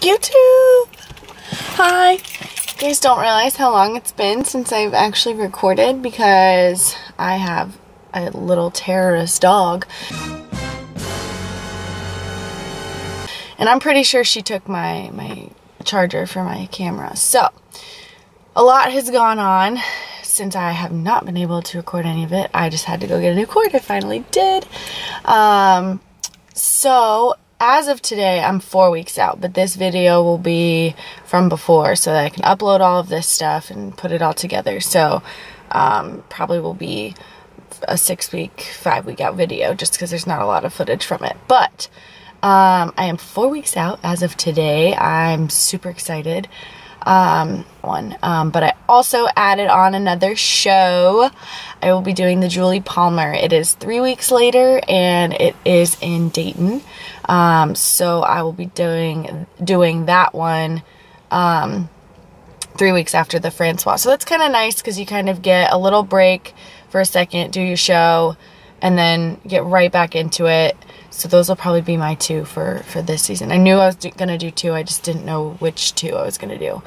YouTube! Hi! You guys don't realize how long it's been since I've actually recorded because I have a little terrorist dog. And I'm pretty sure she took my, my charger for my camera. So, a lot has gone on since I have not been able to record any of it. I just had to go get a new cord. I finally did. Um, so, as of today, I'm four weeks out, but this video will be from before so that I can upload all of this stuff and put it all together. So, um, probably will be a six week, five week out video just because there's not a lot of footage from it. But, um, I am four weeks out as of today. I'm super excited um, one. Um, but I also added on another show. I will be doing the Julie Palmer. It is three weeks later and it is in Dayton. Um, so I will be doing doing that one um, three weeks after the Francois. So that's kind of nice because you kind of get a little break for a second, do your show, and then get right back into it. So those will probably be my two for for this season. I knew I was gonna do two. I just didn't know which two I was gonna do.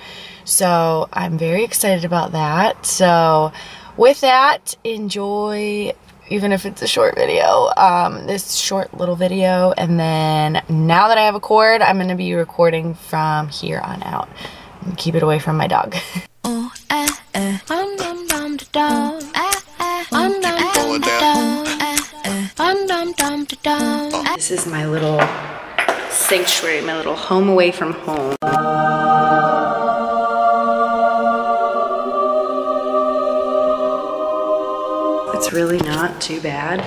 So I'm very excited about that. So with that, enjoy even if it's a short video, um, this short little video. And then now that I have a cord, I'm going to be recording from here on out. Keep it away from my dog. This is my little sanctuary, my little home away from home. Really not too bad.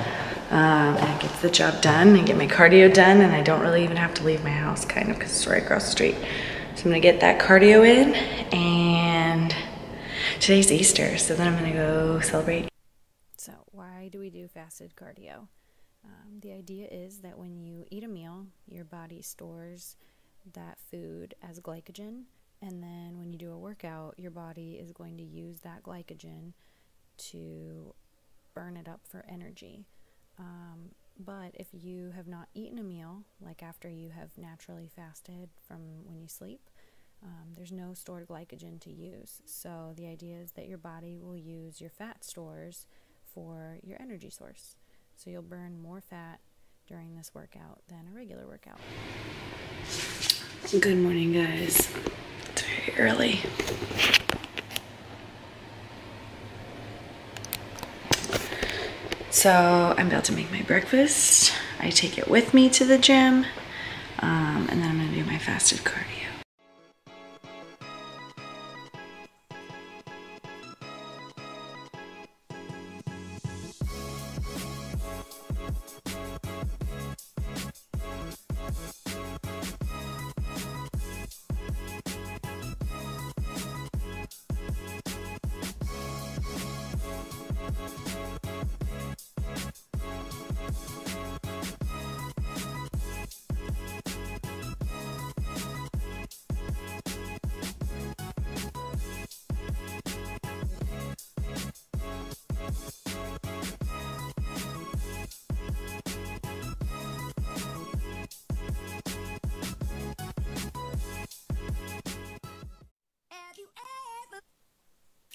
Um, and it gets the job done and get my cardio done and I don't really even have to leave my house kind of because it's right across the street. So I'm gonna get that cardio in and today's Easter so then I'm gonna go celebrate. So why do we do fasted cardio? Um, the idea is that when you eat a meal, your body stores that food as glycogen, and then when you do a workout, your body is going to use that glycogen to burn it up for energy. Um, but if you have not eaten a meal, like after you have naturally fasted from when you sleep, um, there's no stored glycogen to use. So the idea is that your body will use your fat stores for your energy source. So you'll burn more fat during this workout than a regular workout. Good morning, guys. It's very early. So I'm about to make my breakfast. I take it with me to the gym, um, and then I'm gonna do my fasted cardio.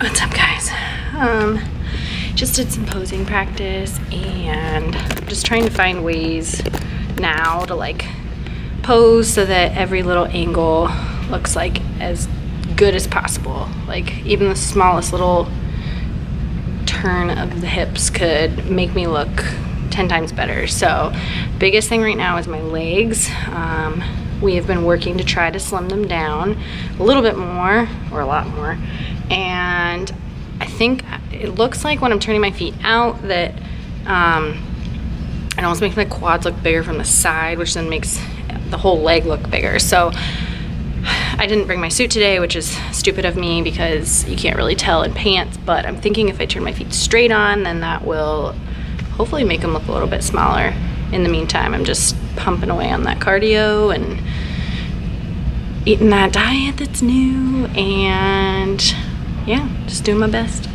What's up guys? Um, just did some posing practice and I'm just trying to find ways now to like pose so that every little angle looks like as good as possible. Like even the smallest little turn of the hips could make me look 10 times better. So biggest thing right now is my legs. Um, we have been working to try to slim them down a little bit more or a lot more and I think it looks like when I'm turning my feet out that um, it almost makes my quads look bigger from the side, which then makes the whole leg look bigger. So I didn't bring my suit today, which is stupid of me because you can't really tell in pants, but I'm thinking if I turn my feet straight on, then that will hopefully make them look a little bit smaller. In the meantime, I'm just pumping away on that cardio and eating that diet that's new and yeah, just doing my best.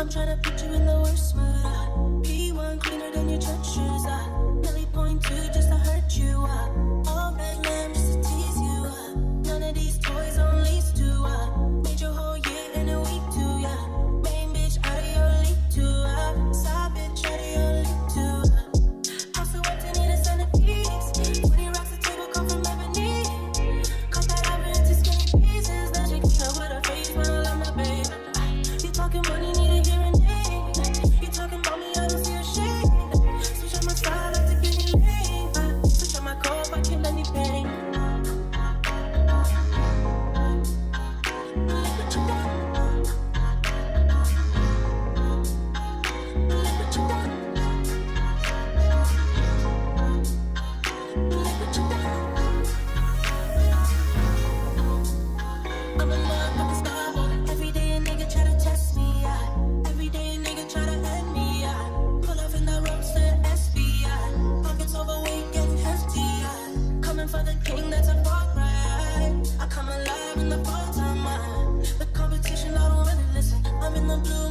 I'm trying to put you in the worst mood. Uh. Be one cleaner than your church shoes. Uh. Really point two just to hurt you. Uh. All red the blue.